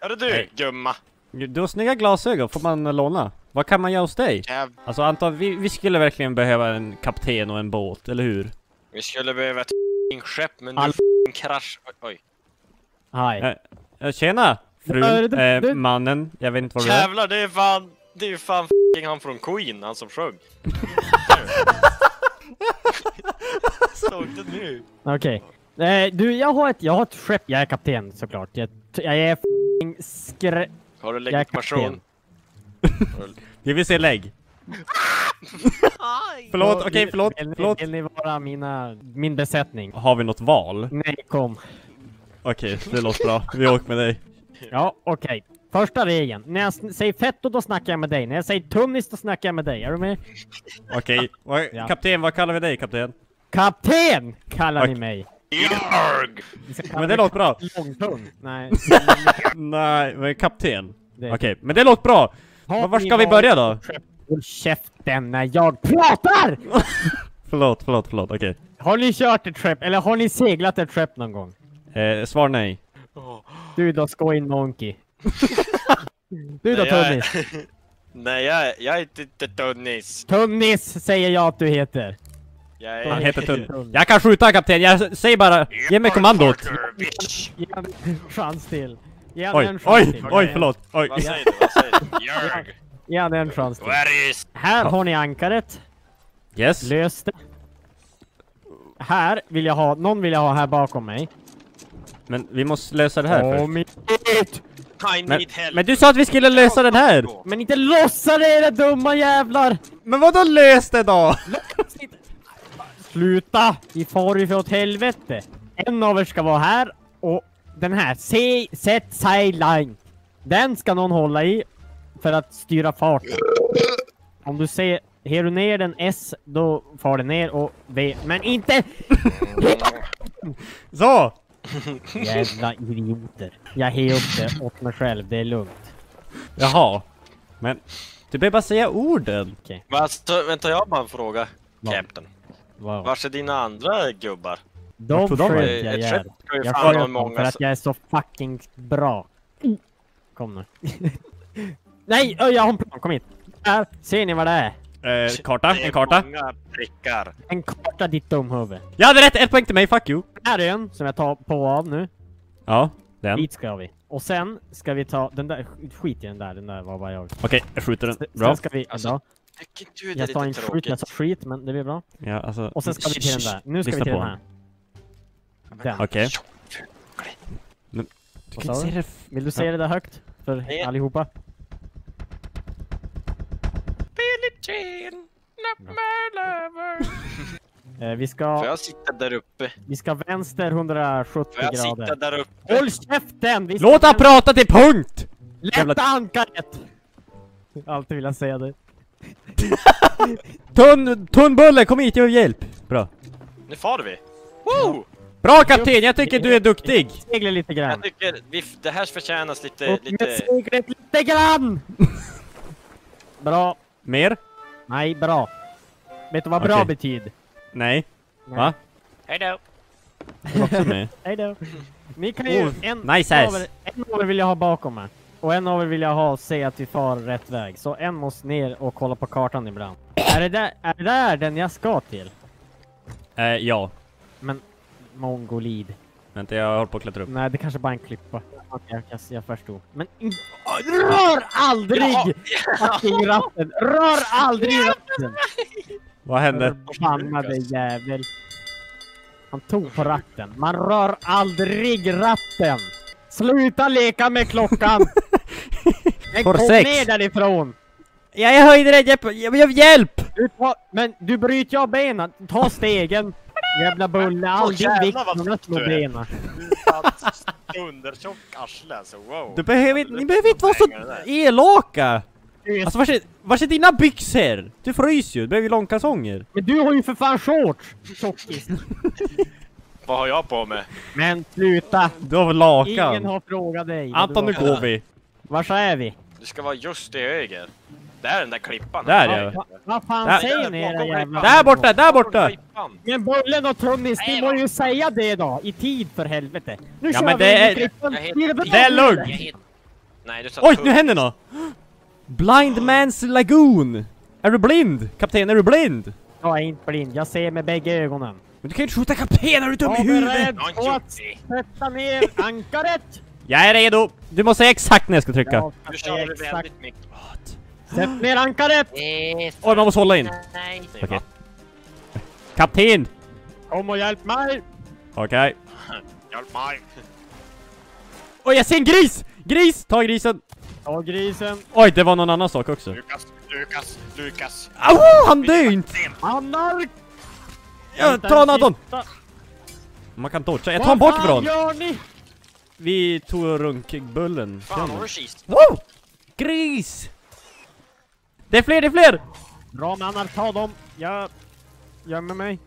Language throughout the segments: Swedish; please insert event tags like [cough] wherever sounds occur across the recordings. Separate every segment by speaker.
Speaker 1: Hörru du,
Speaker 2: Nej.
Speaker 1: gumma.
Speaker 2: Du har snygga glasögon, får man låna? Vad kan man göra hos dig?
Speaker 1: Jäv...
Speaker 2: Alltså Anton, vi, vi skulle verkligen behöva en kapten och en båt, eller hur?
Speaker 1: Vi skulle behöva ett f***ing skepp, men du
Speaker 3: All-
Speaker 1: f***ing krasch... Oj, Oj.
Speaker 3: Hej.
Speaker 2: Eh, eh, tjena!
Speaker 3: Ja,
Speaker 2: Frun,
Speaker 3: du-
Speaker 2: eh,
Speaker 3: du-
Speaker 2: mannen, jag vet inte vad du är.
Speaker 1: Jävlar, det är fan... Det är ju fan f***ing han från Queen, han som sjöng. [laughs] Såg du nu?
Speaker 3: Okej. Eh, du, jag har ett, jag har ett skepp. Jag är kapten såklart. Jag, jag är f***ing skrä...
Speaker 1: Har du legitimation? [laughs]
Speaker 2: Vi vill se lägg. Förlåt, okej
Speaker 3: Vill-
Speaker 2: förlåt,
Speaker 3: vill, ni-
Speaker 2: förlåt.
Speaker 3: Vill ni vara mina, min besättning?
Speaker 2: Har vi något val?
Speaker 3: Nej, kom.
Speaker 2: Okej, det låter bra. Vi åker med dig.
Speaker 3: Ja, okej. Första regeln. När jag säger fetto, då snackar jag med dig. När jag säger tunnis, då snackar jag med dig. Är du med?
Speaker 2: Okej, vad-
Speaker 3: Ja.
Speaker 2: kapten, vad kallar vi dig kapten?
Speaker 3: Kapten kallar ni
Speaker 2: Okej.
Speaker 3: mig. Kalla
Speaker 2: Men det låter bra.
Speaker 3: Långtung. Nej. [laughs]
Speaker 2: Nej, men kapten. Okej, men det låter bra.
Speaker 3: Har
Speaker 2: Men var ska vi börja då?
Speaker 3: Håll käften när jag pratar! [laughs]
Speaker 2: Förlåt, förlåt, förlåt, okej.
Speaker 3: Har ni kört ett skepp, eller har ni seglat ett skepp någon gång?
Speaker 2: Eh, svar nej.
Speaker 3: Du då, Skoin Monkey. [laughs] du då, Tunnis.
Speaker 1: Nej, jag, är- jag är inte inte Tunnis.
Speaker 3: Tunnis säger jag att du heter.
Speaker 1: Jag
Speaker 2: Han
Speaker 1: är...
Speaker 2: heter Tunn. Jag kan skjuta kapten, jag säger bara, ge mig kommandot.
Speaker 3: Ge han en chans till. Ge han en
Speaker 2: Oj,
Speaker 3: chans
Speaker 2: oj,
Speaker 3: till.
Speaker 2: oj, förlåt. Oj.
Speaker 1: Vad säger du? Vad säger du? Jarg!
Speaker 3: Ge han en chans till.
Speaker 1: Is...
Speaker 3: Här har ni ankaret.
Speaker 2: Yes.
Speaker 3: Lös det. Här vill jag ha, någon vill jag ha här bakom mig.
Speaker 2: Men vi måste lösa det här först.
Speaker 3: Hit!
Speaker 1: I
Speaker 2: Men, men du sa att vi skulle lösa den här!
Speaker 3: Men inte lossa det era dumma jävlar!
Speaker 2: Men vadå lös det då?
Speaker 3: Sluta! Vi far ju för åt helvete! En av er ska vara här och den här, se, set sideline. Den ska någon hålla i för att styra farten. Om du ser, her du ner den S, då far den ner och V, men inte [laughs]
Speaker 2: Så!
Speaker 3: jävla idioter. Jag är upp det åt mig själv, det är lugnt.
Speaker 2: Jaha. Men, du behöver bara säga orden.
Speaker 3: Okej,
Speaker 1: Men alltså, vänta, jag har bara en fråga.
Speaker 3: Vad?
Speaker 1: Captain.
Speaker 3: Wow.
Speaker 1: Vars är dina andra gubbar?
Speaker 3: De
Speaker 2: tog de
Speaker 1: Eh,
Speaker 3: jag ihjäl. Jag
Speaker 1: ha
Speaker 3: sköt dem
Speaker 1: många...
Speaker 3: för att jag är så fucking bra. Kom nu. [laughs] Nej, jag har en plan, kom hit. Här, ser ni vad det är?
Speaker 2: Eh, karta,
Speaker 1: är
Speaker 2: en karta.
Speaker 3: En karta ditt dumhuvud.
Speaker 2: Jag hade rätt, ett poäng till mig, fuck you.
Speaker 3: Här är en som jag tar på av nu.
Speaker 2: Ja, den.
Speaker 3: Dit ska vi. Och sen ska vi ta den där, skit i den där, den där var bara jag.
Speaker 2: Okej, jag skjuter den.
Speaker 3: Sen
Speaker 2: Bra.
Speaker 3: ska vi,
Speaker 1: Alltså. Tycker du det
Speaker 3: Jag
Speaker 1: är lite
Speaker 3: skjut, jag sa
Speaker 1: tråkigt?
Speaker 3: skit men det blir bra.
Speaker 2: Ja, alltså.
Speaker 3: Och sen ska vi till den där. Nu ska vi till
Speaker 2: på
Speaker 3: den här. Den.
Speaker 2: Okej. Du kan inte
Speaker 3: du?
Speaker 2: säga det
Speaker 3: Vill du säga det där högt? För
Speaker 1: Nej.
Speaker 3: allihopa?
Speaker 1: Billie Jean, not my lover. [laughs]
Speaker 3: Eh, vi
Speaker 1: Får
Speaker 3: ska,
Speaker 1: jag sitta där uppe?
Speaker 3: vi ska vänster 170
Speaker 1: Får jag sitta
Speaker 3: grader.
Speaker 1: där uppe?
Speaker 3: Håll käften! Vi
Speaker 2: Låt han
Speaker 3: vänster-
Speaker 2: prata till punkt!
Speaker 3: Lätta ankaret! Alltid vill jag säga det. [laughs]
Speaker 2: Tunn, tunnbulle, kom hit, jag har hjälp. Bra.
Speaker 1: Nu far vi. Woo!
Speaker 2: Bra kapten, jag tycker du är duktig.
Speaker 3: Segla lite grann.
Speaker 1: Jag tycker vi, det här förtjänas lite,
Speaker 3: Upp
Speaker 1: lite...
Speaker 3: seglet lite grann! [laughs] bra.
Speaker 2: Mer?
Speaker 3: Nej, bra. Vet du vad bra betyder?
Speaker 2: Nej.
Speaker 3: Nej.
Speaker 2: Va?
Speaker 1: Hejdå!
Speaker 2: Du också med? [laughs]
Speaker 3: Hej då. Ni kan ju...
Speaker 2: Oh,
Speaker 3: en,
Speaker 2: nice
Speaker 3: en,
Speaker 2: ass.
Speaker 3: en vill jag ha bakom mig. Och en av er vill jag ha se att vi far rätt väg. Så en måste ner och kolla på kartan ibland. Är det där, är det där den jag ska till?
Speaker 2: Eh, ja.
Speaker 3: Men... Mongolid.
Speaker 2: Vänta, jag håller på att klättra upp.
Speaker 3: Nej, det kanske bara är en klippa. Okej, jag, jag, jag förstod. Men rör aldrig
Speaker 1: Ja.
Speaker 3: fucking ratten! Rör aldrig ratten!
Speaker 2: Vad hände?
Speaker 3: Förbannade jävel. Han tog på ratten. Man rör aldrig ratten! Sluta leka med klockan! [laughs] Men
Speaker 2: Får
Speaker 3: kom
Speaker 2: sex.
Speaker 3: ner därifrån!
Speaker 2: Ja, jag höjde den, hjälp! Jag behöver hjälp!
Speaker 3: Du tar, men du bryter av benen. Ta stegen! Jävla bulle, aldrig
Speaker 1: jävlar
Speaker 3: vikt små
Speaker 1: du är.
Speaker 3: benen. [laughs]
Speaker 1: Undertjock arsle alltså, wow.
Speaker 2: Du behöver inte, ni behöver inte vara så elaka! Alltså vars är, vars är dina byxor? Du fryser ju, du behöver ju långkalsonger.
Speaker 3: Men du har ju för fan shorts! Tjockis. [laughs]
Speaker 1: Vad har jag på mig?
Speaker 3: Men sluta!
Speaker 2: Du har väl
Speaker 3: Ingen
Speaker 2: lakan?
Speaker 3: har frågat dig.
Speaker 2: Anton, nu går vi.
Speaker 3: Var är vi?
Speaker 1: Du ska vara just till höger. Där är den där klippan.
Speaker 2: Där
Speaker 3: Va-
Speaker 2: ja.
Speaker 3: va- Vad fan
Speaker 2: Där-
Speaker 3: säger ni era jävla...
Speaker 2: Där borta, där borta!
Speaker 1: Klippan.
Speaker 3: Men Bullen och Tunnis, ni må ju säga det då! I tid för helvete! Nu
Speaker 2: Ja,
Speaker 3: kör
Speaker 2: men
Speaker 3: vi
Speaker 2: det
Speaker 3: i
Speaker 2: är-
Speaker 3: klippan!
Speaker 1: Jag
Speaker 3: är
Speaker 2: Det är lugnt.
Speaker 1: Jag Nej, du sa
Speaker 2: Oj, nu händer något! Blind Man's Lagoon! Är du blind? Kapten, är du blind?
Speaker 3: Jag är inte blind, jag ser med bägge ögonen.
Speaker 2: Men du kan ju inte skjuta kapten, är du dum i huvudet?
Speaker 3: beredd
Speaker 1: Jag har inte
Speaker 3: på att sätta ner ankaret!
Speaker 2: Jag är redo! Du måste säga exakt när jag ska trycka.
Speaker 1: Du kör
Speaker 3: exakt.
Speaker 1: väldigt mycket.
Speaker 3: Sätt ner ankaret!
Speaker 2: Oj, man måste hålla in.
Speaker 1: Nej.
Speaker 2: Okej. Kapten!
Speaker 3: Kom och hjälp mig!
Speaker 2: Okej. [laughs]
Speaker 1: Hjälp mig.
Speaker 2: Oj, jag ser en gris! Gris! Ta grisen!
Speaker 3: Ta grisen.
Speaker 2: Oj, det var någon annan sak också.
Speaker 1: Lukas, Lukas, Lukas.
Speaker 2: Au, han dör inte!
Speaker 3: Anark!
Speaker 2: Ja,
Speaker 3: Inte
Speaker 2: ta
Speaker 3: en
Speaker 2: Anton! Man kan dodga. Jag tar honom bakifrån!
Speaker 3: Vad fan gör ni?
Speaker 2: Vi tog runkbullen.
Speaker 1: Fan, har du kist?
Speaker 2: Wow! Gris! Det är fler, det är fler!
Speaker 3: Bra mannar, ta dem. Jag gömmer mig.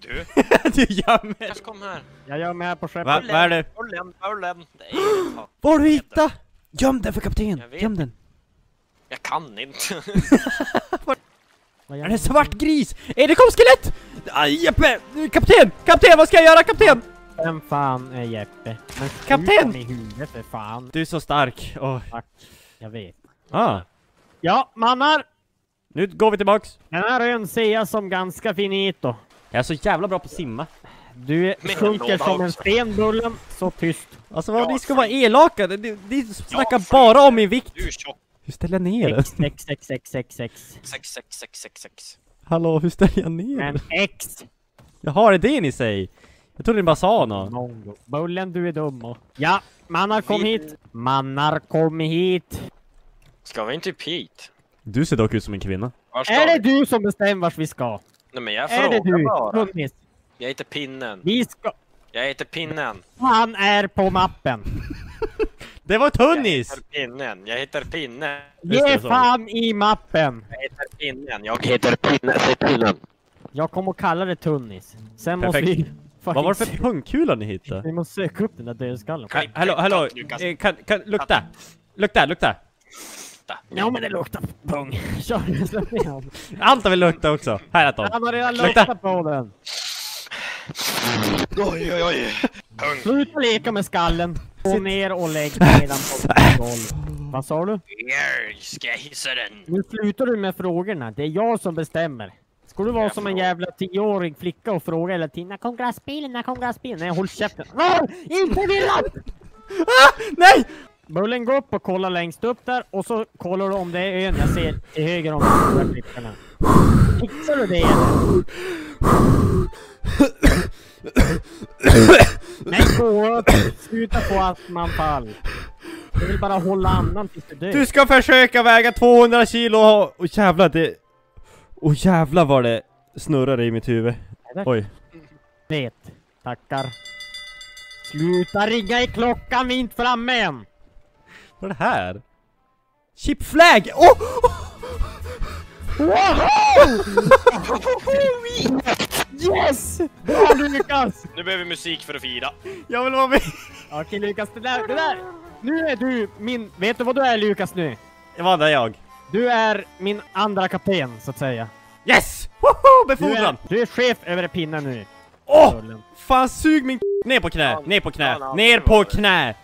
Speaker 1: Du, [laughs]
Speaker 2: du gömmer!
Speaker 1: Lukas kom här.
Speaker 3: Jag gömmer här på skeppet.
Speaker 2: Va? Vad är det?
Speaker 1: Nej, fan.
Speaker 2: Vad har du hittat? Göm den för kapten! Göm den!
Speaker 1: jag kan inte. [laughs]
Speaker 3: Vad
Speaker 2: Är det
Speaker 3: ni?
Speaker 2: svart gris? Är det kom skelett? Aj, Jeppe! Kapten! Kapten, vad ska jag göra kapten?
Speaker 3: Vem fan är Jeppe? Men
Speaker 2: Kapten!
Speaker 3: i huvudet för fan.
Speaker 2: Du är så stark. Åh.
Speaker 3: Jag vet.
Speaker 2: Ah.
Speaker 3: Ja, mannar!
Speaker 2: Nu går vi tillbaks.
Speaker 3: Den här ön ser jag som ganska finito.
Speaker 2: Jag är så jävla bra på att simma.
Speaker 3: Du sjunker
Speaker 1: en
Speaker 3: som en sten, Bullen. Så tyst.
Speaker 2: Alltså vad
Speaker 1: Ja,
Speaker 2: ni ska vara elaka. Ni, ni snackar bara om min vikt.
Speaker 1: Du är tjock.
Speaker 2: Hur ställer jag ner den?
Speaker 3: X, X, X, X, X, X.
Speaker 1: 6, 6, 6, 6, 6.
Speaker 2: Hallå, hur ställer jag ner den?
Speaker 3: X.
Speaker 2: Jaha, är det det ni säger? Jag trodde ni bara sa något.
Speaker 3: Bullen, du är dum och... Ja, mannar kom
Speaker 1: Vi-
Speaker 3: hit. Mannar kom hit.
Speaker 1: Ska vi inte upp hit?
Speaker 2: Du ser dock ut som en kvinna.
Speaker 3: Är det
Speaker 1: vi?
Speaker 3: du som bestämmer vart vi ska?
Speaker 1: Nej men jag
Speaker 3: Är det
Speaker 1: frågar
Speaker 3: du?
Speaker 1: bara.
Speaker 3: Tunnis.
Speaker 1: Jag heter Pinnen.
Speaker 3: Vi ska...
Speaker 1: Jag heter Pinnen.
Speaker 3: Han är på mappen. [laughs]
Speaker 2: Det var
Speaker 1: Jag
Speaker 2: Tunnis!
Speaker 1: heter Pinnen. Jag heter Pinnen.
Speaker 3: Ge fan i mappen.
Speaker 1: Jag heter Pinnen. Jag heter Pinnen. Säg Pinnen.
Speaker 3: Jag kommer att kalla det Tunnis. Sen måste
Speaker 2: Perfekt.
Speaker 3: vi...
Speaker 2: Vad var det för pungkula ni hittade?
Speaker 3: Vi måste söka upp den där dödskallen.
Speaker 1: Okej.
Speaker 2: Hallå, hallå!
Speaker 1: Lukas.
Speaker 2: Eh, Kan, kan, lukta! Lukta, lukta!
Speaker 3: Ja men det luktar pung. [laughs] Kör, släpp ner.
Speaker 2: Anton vill lukta också. Här Anton.
Speaker 3: Han har redan
Speaker 2: Lukta.
Speaker 3: luktat på den.
Speaker 1: Oj, oj, oj. Pung.
Speaker 3: Sluta leka med skallen. Gå ner och lägg dig [laughs] nedan på golv. Vad sa du?
Speaker 1: Ska jag hissa den.
Speaker 3: Nu slutar du med frågorna. Det är jag som bestämmer. Ska du vara som en jävla tioårig flicka och fråga hela tiden När kom glassbilen? När kom glassbilen? Nej, håll käften. Var inte virrad!
Speaker 2: Nej!
Speaker 3: Bullen, gå upp och kolla längst upp där och så kollar du om det är ön jag ser till höger om de stora klipporna. Fixar du det eller? Nej, gå upp! Sluta få astmaanfall. Jag vill bara hålla andan tills du dör.
Speaker 2: Du ska försöka väga 200 kilo och... Åh jävlar det... Åh jävlar vad det snurrade i mitt huvud. Oj.
Speaker 3: Vet. Tackar. Sluta ringa i klockan, vi är inte framme än!
Speaker 2: Vad är det här? Chip flag! Åh!
Speaker 3: Yes! Bra Lukas!
Speaker 1: Nu behöver vi musik för att fira.
Speaker 2: Jag vill vara med!
Speaker 3: Okej Lukas, det där, det där! Nu är du min... Vet du vad du är Lukas nu?
Speaker 2: Vad är jag?
Speaker 3: Du är min andra kapten, så att säga.
Speaker 2: Yes! Woho!
Speaker 3: Du är,
Speaker 2: Befordran!
Speaker 3: du är chef över pinnen nu.
Speaker 2: Åh!
Speaker 3: Bullen.
Speaker 2: Fan sug min Ner på knä! Ner på knä! Ner på knä!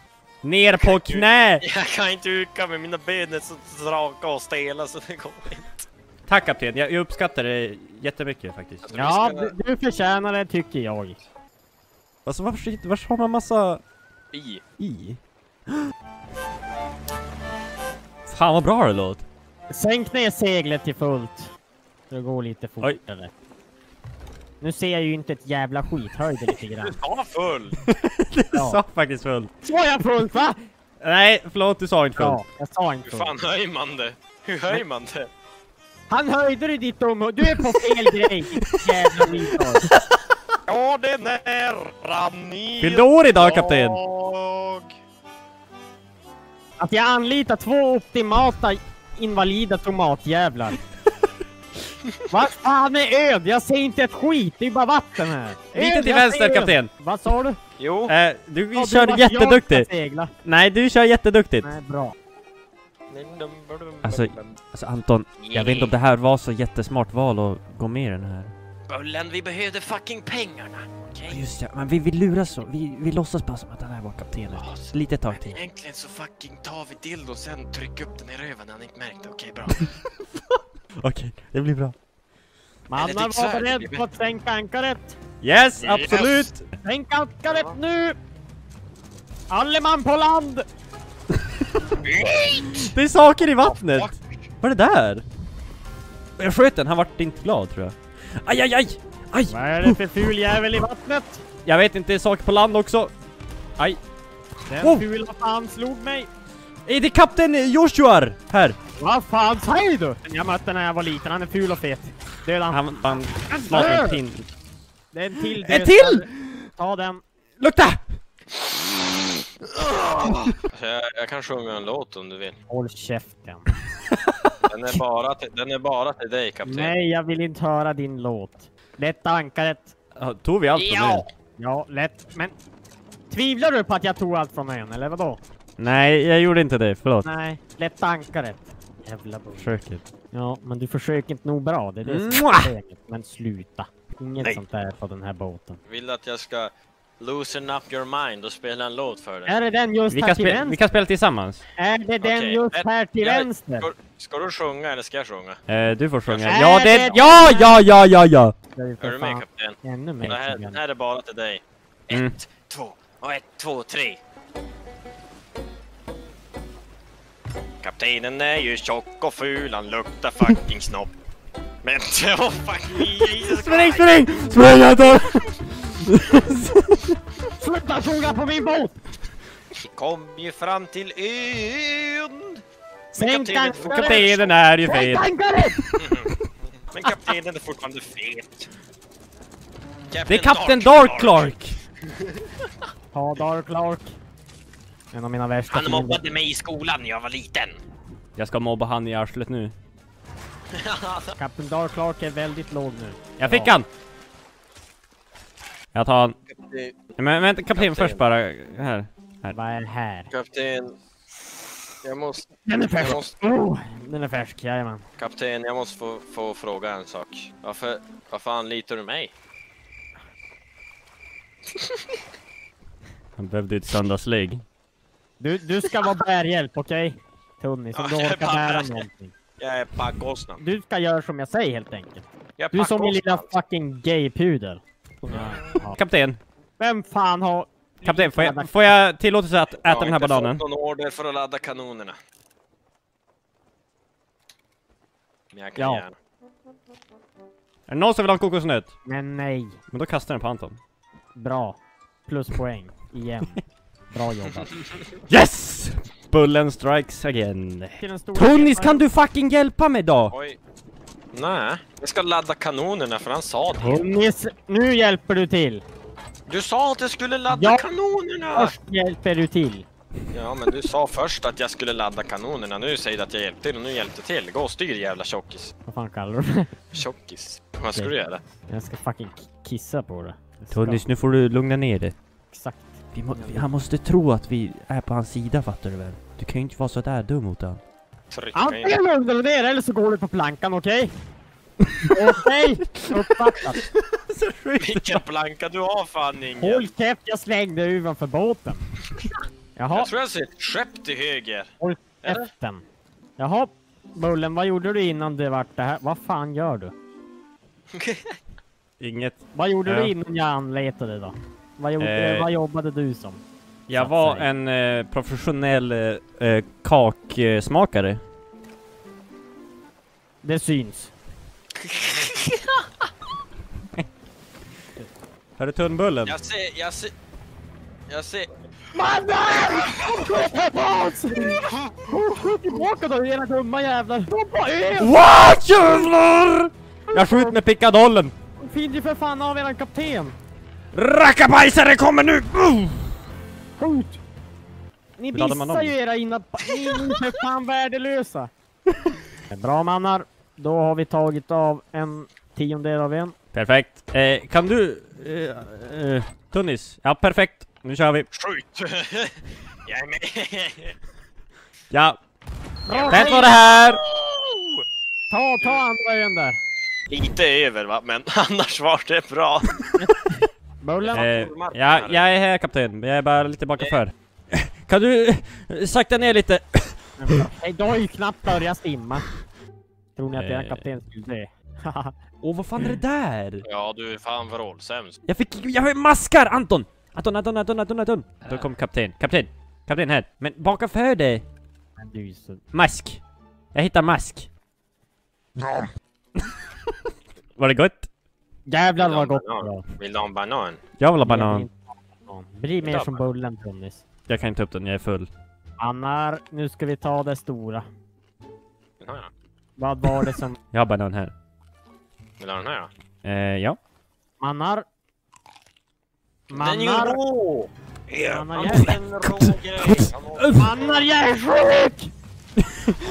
Speaker 2: Ner på knä!
Speaker 1: Jag kan inte uka med mina ben är så raka och stela så det går inte.
Speaker 2: Tack kapten, jag, jag uppskattar det jättemycket faktiskt.
Speaker 3: Ja, du, du förtjänar det tycker jag.
Speaker 2: Alltså varför, varför har man massa
Speaker 1: i.
Speaker 2: i? [gasps] Fan vad bra det låt!
Speaker 3: Sänk ner seglet till fullt. Så det går lite
Speaker 2: Oj.
Speaker 3: fortare. Nu ser jag ju inte ett jävla skit, höj det lite [laughs] grann.
Speaker 1: Du var full! [laughs]
Speaker 2: Du
Speaker 3: Ja.
Speaker 2: sa faktiskt full.
Speaker 3: Sa jag fullt va?
Speaker 2: Nej, förlåt du sa inte full.
Speaker 3: Ja, jag sa inte
Speaker 1: Hur fan
Speaker 3: fullt.
Speaker 1: höjer man det? Hur höjer man det?
Speaker 3: Han höjde dig ditt dumma Du är på fel grej, jävla retard.
Speaker 1: Ja, det är nära ni.
Speaker 2: Fyllde år idag kapten!
Speaker 3: Att jag anlitar två optimata invalida tomatjävlar. Vart fan är ön? Jag ser inte ett skit, det är bara vatten här.
Speaker 2: Lite till vänster, kapten.
Speaker 3: Vad sa du?
Speaker 1: Jo.
Speaker 2: Eh, du
Speaker 3: Ja,
Speaker 2: kör
Speaker 3: du,
Speaker 2: jätteduktigt. Nej, du kör jätteduktigt.
Speaker 3: Nej, bra.
Speaker 2: Alltså, Alltså Anton, jag vet inte om det här var så jättesmart val att gå med i den här.
Speaker 1: Bullen, vi behövde fucking pengarna. Okej?
Speaker 2: Ja, Just ja, men vi vill lura så. Vi, vi låtsas bara som att han här var kaptenen.
Speaker 1: Ja, så-
Speaker 2: Lite tag till.
Speaker 1: Egentligen så fucking tar vi dildo och sen trycker upp den i röven när han inte märkte. Okej, bra. [laughs]
Speaker 2: Okej, det blir bra.
Speaker 3: Mannar
Speaker 1: ditt
Speaker 3: var beredd på att sänka ankaret.
Speaker 2: Yes,
Speaker 1: Yes.
Speaker 2: absolut!
Speaker 3: Sänk ankaret nu! Alle man på land!
Speaker 2: Det är saker i vattnet! Vad är det där? Jag sköt den, han vart inte glad tror jag. Aj, aj, aj! Aj!
Speaker 3: Vad är det för ful jävel i vattnet?
Speaker 2: Jag vet inte, saker på land också. Aj!
Speaker 3: Den
Speaker 2: Oh!
Speaker 3: fula fan slog mig.
Speaker 2: Är det kapten Joshua här?
Speaker 3: Vad fan säger du? Jag mötte när jag var liten, han är ful och fet. Döda han.
Speaker 2: Han, han smakar en pin.
Speaker 3: Det är en till
Speaker 2: En
Speaker 3: död.
Speaker 2: till!
Speaker 3: Ta den.
Speaker 2: Lukta!
Speaker 1: Så jag, jag kan sjunga en låt om du vill.
Speaker 3: Håll käften.
Speaker 1: Den är bara till, den är bara till dig, kapten.
Speaker 3: Nej, jag vill inte höra din låt. Lätta ankaret.
Speaker 2: Ja, Tog vi allt från ön?
Speaker 3: Ja, lätt. Men tvivlar du på att jag tog allt från ön, eller vadå?
Speaker 2: Nej, jag gjorde inte det. Förlåt.
Speaker 3: Nej, lätta ankaret. Jävla bull.
Speaker 2: Försöker.
Speaker 3: Ja, men du försöker inte nog bra. Det är det som är. Men sluta. Inget
Speaker 1: Nej.
Speaker 3: sånt där på den här båten.
Speaker 1: Vill att jag ska loosen up your mind och spela en låt för dig?
Speaker 3: Är det den just
Speaker 2: Vi
Speaker 3: här
Speaker 2: kan,
Speaker 3: till
Speaker 2: spela,
Speaker 3: vänster?
Speaker 2: vi kan spela tillsammans.
Speaker 3: Är det den
Speaker 1: Okej,
Speaker 3: just här till
Speaker 1: jag-
Speaker 3: vänster?
Speaker 1: Ska, ska du sjunga eller ska jag sjunga?
Speaker 2: Eh, du får sjunga.
Speaker 3: Är
Speaker 2: Ja, det...
Speaker 3: det-
Speaker 2: Ja, ja, ja, ja, ja!
Speaker 3: Är
Speaker 1: du med kapten?
Speaker 3: ännu mer
Speaker 1: Den här, den här är bara till dig.
Speaker 2: Mm.
Speaker 1: Ett, två och ett, två, tre. Kaptenen är ju tjock och ful, han luktar fucking snopp. Men [laughs] oh fuck me, Jesus
Speaker 2: Spring, spring! Spring, Anton! [laughs]
Speaker 3: Sluta sjunga på min båt!
Speaker 1: Vi kom ju fram till ön.
Speaker 3: Sänk
Speaker 1: kaptenen får-
Speaker 3: ankaret!
Speaker 2: Kaptenen är ju
Speaker 3: Sänk
Speaker 2: fet.
Speaker 3: ankaret! [laughs]
Speaker 1: Men kaptenen är fortfarande fet.
Speaker 2: Det är kapten Dark Clark!
Speaker 3: Ta [laughs] Dark Clark. En av mina värsta
Speaker 1: Han
Speaker 3: fiender.
Speaker 1: mobbade mig i skolan när jag var liten.
Speaker 2: Jag ska mobba han i arslet nu.
Speaker 3: Kapten Dark Clark är väldigt låg nu.
Speaker 2: Jag fick
Speaker 3: Ja.
Speaker 2: han! Jag tar han. Men vänta, kapten
Speaker 1: Kapten.
Speaker 2: först bara. Här.
Speaker 3: Vad är här?
Speaker 1: Kapten, jag måste...
Speaker 3: Den är färsk!
Speaker 1: Jag måste,
Speaker 3: Oh, den är färsk, jajamän.
Speaker 1: kapten, jag måste få, få fråga en sak. Varför, varför anlitar du mig?
Speaker 2: Han behövde ett söndagslägg.
Speaker 3: Du, du ska vara bärhjälp, okej? Tunnis, om
Speaker 1: Ja,
Speaker 3: du orkar bära någonting.
Speaker 1: Jag är packåsnan.
Speaker 3: Du ska göra som jag säger helt enkelt. Du är som min lilla fucking gay-pudel. Som har.
Speaker 2: Kapten,
Speaker 3: Vem fan har...
Speaker 2: kapten, får jag, får jag tillåtelse att äta den här bananen?
Speaker 1: Jag har inte fått någon order för att ladda kanonerna. Men jag kan
Speaker 3: Ja.
Speaker 1: gärna.
Speaker 2: Är det någon som vill ha en kokosnöt?
Speaker 3: Men nej.
Speaker 2: Men då kastar den på Anton.
Speaker 3: Bra. Pluspoäng. Igen. Bra jobbat. [laughs]
Speaker 2: Yes! Bullen strikes again.
Speaker 3: Feta-
Speaker 2: kan du fucking hjälpa mig då?
Speaker 1: Oj. Nej, jag ska ladda kanonerna för han sa det.
Speaker 3: Tunnis, nu hjälper du till!
Speaker 1: Du sa att jag skulle ladda
Speaker 3: Ja.
Speaker 1: kanonerna!
Speaker 3: Först hjälper du till.
Speaker 1: Ja, men du sa först att jag skulle ladda kanonerna. Nu säger du att jag hjälpte till och nu hjälpte till. Gå och styr jävla tjockis.
Speaker 3: Vad fan kallar du mig?
Speaker 1: Tjockis. Vad ska du göra?
Speaker 3: Jag ska fucking kissa på det.
Speaker 2: Tonnis, nu får du lugna ner dig.
Speaker 3: Exakt.
Speaker 2: Vi må, vi, han måste tro att vi är på hans sida, fattar du väl? Du kan ju inte vara så där dum mot honom.
Speaker 1: Trycka in.
Speaker 3: Antingen lugnar du ner eller så går du på plankan, okej? [laughs] Okej? Uppfattat.
Speaker 1: Vilken planka du har fan ingen.
Speaker 3: Håll käft, jag slängde utanför båten. Jaha,
Speaker 1: Jag tror jag ser ett skepp till höger.
Speaker 3: håll käften. Jaha, Bullen, vad gjorde du innan det vart det här? Vad fan gör du? [laughs]
Speaker 2: Inget.
Speaker 3: Vad gjorde
Speaker 2: Ja.
Speaker 3: du innan jag anletade då? Vad, gjorde,
Speaker 2: Eh.
Speaker 3: vad jobbade du som?
Speaker 2: Jag var en eh, professionell eh, eh, kaksmakare.
Speaker 3: Det syns. [laughs]
Speaker 2: Här är tunnbullen.
Speaker 1: Jag ser, jag ser... Jag ser...
Speaker 3: Mannen! Skjut på oss! Skjut tillbaka då era dumma jävlar!
Speaker 2: What jävlar! Jag skjuter med pickadollen.
Speaker 3: Fin ju för fan av eran kapten!
Speaker 2: Rackabajsare kommer nu! Uh!
Speaker 3: Skjut! Ni
Speaker 2: Hur laddar man
Speaker 3: missar ju era inna... [laughs] Ni är för fan värdelösa! Bra mannar. Då har vi tagit av en tiondel av en.
Speaker 2: Perfekt. Eh, kan du... Eh, eh, tunnis. Ja, perfekt. Nu kör vi.
Speaker 1: Skjut! [laughs] jag är med!
Speaker 2: Ja. Tätt var det här!
Speaker 3: Ta, ta andra ön där.
Speaker 1: Lite över va, men [laughs] annars var det bra.
Speaker 3: Bullen?
Speaker 2: Eh, ja, jag är här kapten, jag är bara lite bakom [laughs] Kan du eh, sakta ner lite? [laughs]
Speaker 3: Nej, du har ju knappt börjat simma. Tror ni att er
Speaker 2: Eh.
Speaker 3: kapten skulle dö? [laughs]
Speaker 2: Åh, vad fan är det där?
Speaker 1: Ja, du är fan vrålsämst.
Speaker 2: Jag fick, jag har maskar Anton! Anton, Anton, Anton, Anton, Anton! Då kom kapten, kapten, kapten här. Men bakom dig,
Speaker 3: Men du är så...
Speaker 2: mask. Jag hittar mask. Var det gott?
Speaker 3: Jävlar vad gott det var.
Speaker 1: banan? Vill du ha en banan?
Speaker 2: Jag vill ha banan.
Speaker 3: Bli mer som. Bullen Tunnis.
Speaker 2: Jag kan inte upp den, jag är full.
Speaker 3: Annar, nu ska vi ta det stora.
Speaker 1: Den har jag.
Speaker 3: Vad var det som... [laughs]
Speaker 2: Jag har banan här.
Speaker 1: Vill du ha den här?
Speaker 2: Eh, ja.
Speaker 3: Mannar?
Speaker 1: Den är
Speaker 3: Mannar?
Speaker 1: rå!
Speaker 3: Mannar, jag
Speaker 1: har en rå grej.
Speaker 3: Mannar, jag är sjuk!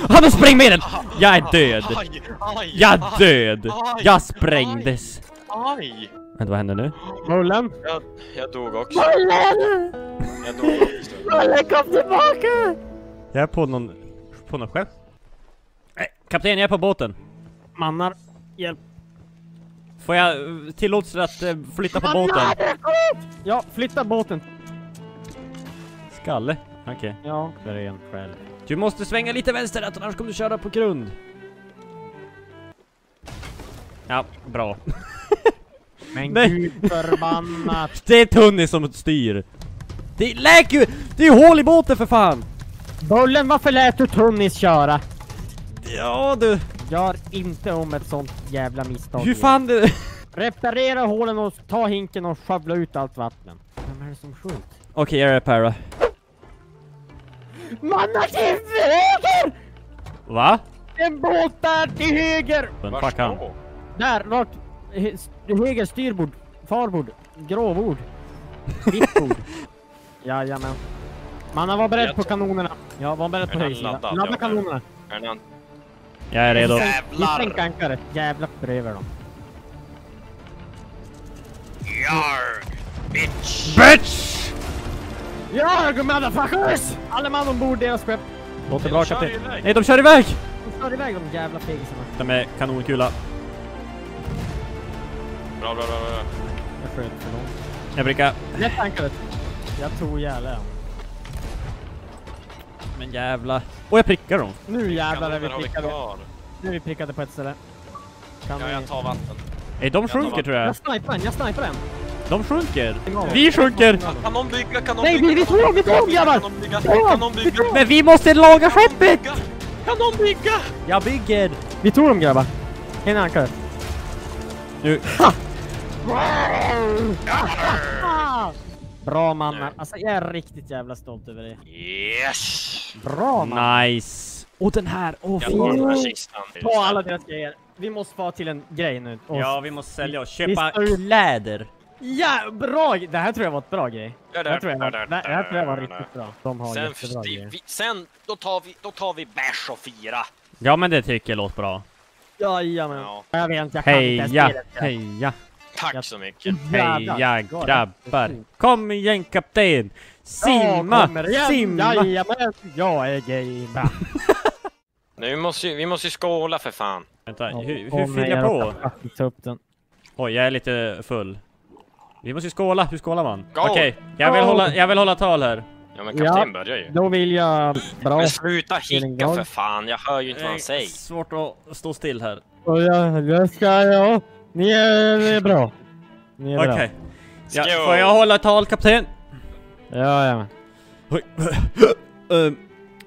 Speaker 2: Han har sprängmedel! Jag är död! Jag är död! Jag sprängdes!
Speaker 1: Aj!
Speaker 2: Vänta, vad händer nu?
Speaker 3: Bullen?
Speaker 1: Jag, jag dog också.
Speaker 3: Bullen!
Speaker 1: Jag dog också.
Speaker 3: Bullen, kom tillbaka!
Speaker 2: Jag är på någon... På någon skepp? Nej, kapten, jag är på båten.
Speaker 3: Mannar, hjälp.
Speaker 2: Får jag eh, tillåtelse att eh, flytta på båten?
Speaker 3: Ja, flytta båten.
Speaker 2: Skalle? Okej.
Speaker 3: Ja, det är en själv.
Speaker 2: Du måste svänga lite vänster annars kommer du köra på grund. Ja, bra.
Speaker 3: Men
Speaker 2: Nej.
Speaker 3: gud förbannat. [laughs]
Speaker 2: Det är Tunny som styr. Det läker ju! Det är hål i båten för fan!
Speaker 3: Bullen, varför lät du Tunnis köra?
Speaker 2: Ja du.
Speaker 3: Gör inte om ett sånt jävla misstag
Speaker 2: Hur
Speaker 3: igen.
Speaker 2: fan det...
Speaker 3: Reparera hålen och ta hinken och skövla ut allt vatten. Vem är det som sjönk?
Speaker 2: Okej, jag reparar.
Speaker 3: Mannar till höger!
Speaker 2: Va?
Speaker 3: En båt där till höger!
Speaker 1: Vars
Speaker 2: fuck han.
Speaker 3: Där, rakt. Höger styrbord. Farbord. Gråbord. Vitt bord. [laughs] Jajamän. Manna var beredd på kanonerna. Ja, var beredd på högsidan.
Speaker 1: laddad?
Speaker 3: Ladda kanonerna.
Speaker 2: Jag är redo.
Speaker 3: Vi
Speaker 1: Jävlar!
Speaker 3: sänk ankaret. Jävla över dem.
Speaker 1: Yarg! Bitch!
Speaker 2: BITCH!
Speaker 3: Ja, motherfuckers! Alla man ombord deras skepp.
Speaker 2: Låter bra kapten. Nej, de kör iväg!
Speaker 3: De kör iväg de jävla fegisarna.
Speaker 2: De är kanonkula.
Speaker 1: Bra, bra, bra, bra.
Speaker 3: Jag sköt för långt.
Speaker 2: Jag brukar...
Speaker 3: Lätt ankaret. Jag tror jävlar.
Speaker 2: Men jävla... Och jag prickar dem.
Speaker 3: Nu jävlar är vi prickade. Nu är vi prickade på ett ställe. Kan
Speaker 1: Ja,
Speaker 3: vi...
Speaker 1: jag tar vatten.
Speaker 2: Nej, de sjunker tror jag.
Speaker 3: Jag snipar en, jag snipar en.
Speaker 2: De sjunker. Vi sjunker!
Speaker 1: Kan någon bygga? Kan
Speaker 3: Nej,
Speaker 1: bygga?
Speaker 3: vi- vi tog, vi tog, grabbar!
Speaker 1: Kan någon bygga? Kan någon bygga?
Speaker 2: Men vi måste laga skeppet!
Speaker 1: bygga? Kan någon bygga?
Speaker 2: Jag bygger!
Speaker 3: Vi tog dem grabbar. En ankare.
Speaker 2: Nu...
Speaker 3: Bra mannar. Alltså jag är riktigt jävla stolt över det.
Speaker 1: Yes!
Speaker 3: Bra man.
Speaker 2: Nice! Och den här, åh
Speaker 1: här
Speaker 3: Fin.
Speaker 1: kistan.
Speaker 3: Ta alla deras grejer. Vi måste få till en grej nu. Och
Speaker 2: Ja, vi måste sälja och köpa kläder.
Speaker 3: Ja, bra! Det här tror jag var ett bra grej.
Speaker 1: Ja,
Speaker 3: Det här tror jag var, det här tror jag var riktigt bra. De har
Speaker 1: Sen,
Speaker 3: jättebra
Speaker 1: vi,
Speaker 3: grejer.
Speaker 1: sen då tar vi, då tar vi bärs och fira.
Speaker 2: Ja, men det tycker jag låter bra.
Speaker 3: Jajamän.
Speaker 1: Ja,
Speaker 3: Jag vet, jag kan inte
Speaker 2: Heja, heja,
Speaker 1: tack
Speaker 3: Jag-
Speaker 1: så mycket.
Speaker 2: Heja
Speaker 3: Ja,
Speaker 2: grabbar! Kom igen kapten! Simma,
Speaker 3: Ja, igen.
Speaker 2: simma!
Speaker 3: Jajamän, jag är game. [laughs]
Speaker 1: Nu måste vi måste ju skåla för fan.
Speaker 2: Vänta, hur, hur fyller jag på?
Speaker 3: ta upp den.
Speaker 2: Oj, jag är lite full. Vi måste skåla, hur skålar man?
Speaker 1: Skål!
Speaker 2: Okej, jag, vill hålla, jag vill hålla tal här.
Speaker 1: Ja men kapten börjar ju.
Speaker 3: Då vill jag... Bra.
Speaker 1: Men sluta hicka för fan, jag hör ju inte vad han
Speaker 2: Det är
Speaker 1: säger.
Speaker 2: svårt att stå still här.
Speaker 3: Och jag, det ska jag. Ni är, ni är bra. Ni är
Speaker 2: Okej.
Speaker 3: bra.
Speaker 2: Ja, får jag hålla tal kapten?
Speaker 3: Jajamän.
Speaker 2: Oj. [laughs] Ehm,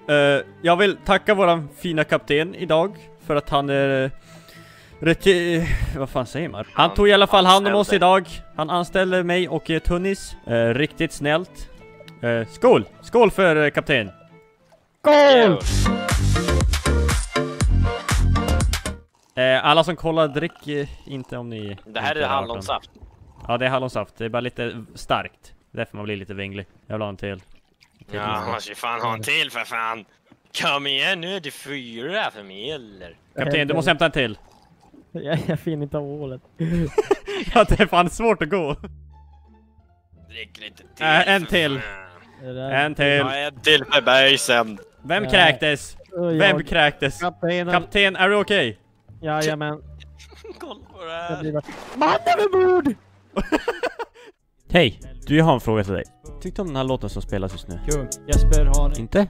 Speaker 2: eh, jag vill tacka våran fina kapten idag för att han är rätt... eh, vad fan säger man? Han
Speaker 1: Han
Speaker 2: tog i alla fall hand om oss
Speaker 1: anställde.
Speaker 2: idag. Han anställde mig och eh, Tunnis. Eh, riktigt snällt. Skål! Skål för kapten!
Speaker 3: Skål!
Speaker 2: Eh, alla som kollar, drick eh, inte om ni...
Speaker 1: Det här är hallonsaft.
Speaker 2: Ja, det är hallonsaft. Det är bara lite starkt. Därför man blir lite vinglig. Jag vill ha en till.
Speaker 1: Ja, man måste ju fan ha en till för fan. Kom igen nu, det är fyra för mig eller?
Speaker 2: Kapten, du måste hämta en till. [laughs]
Speaker 3: Jag, jag finner inte hålet. [laughs]
Speaker 2: Ja, det är fan svårt att gå.
Speaker 1: Drick lite till.
Speaker 2: Äh, en till.
Speaker 3: Det
Speaker 2: En till.
Speaker 1: Ja, en till för bajsen.
Speaker 2: Vem kräktes? Vem kräktes? Kapten, är du okej?
Speaker 3: Jajamän. [laughs]
Speaker 1: Kolla på det här.
Speaker 3: Man överbord! [laughs]
Speaker 2: Hej! Du, jag har en fråga till dig. Tyckte om den här låten som spelas just nu?
Speaker 4: Kung. Jesper har
Speaker 2: Inte?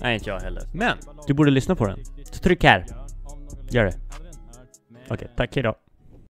Speaker 2: Nej, inte jag heller. Men, du borde lyssna på den. Så tryck här. Gör det. Okej, tack, hejdå.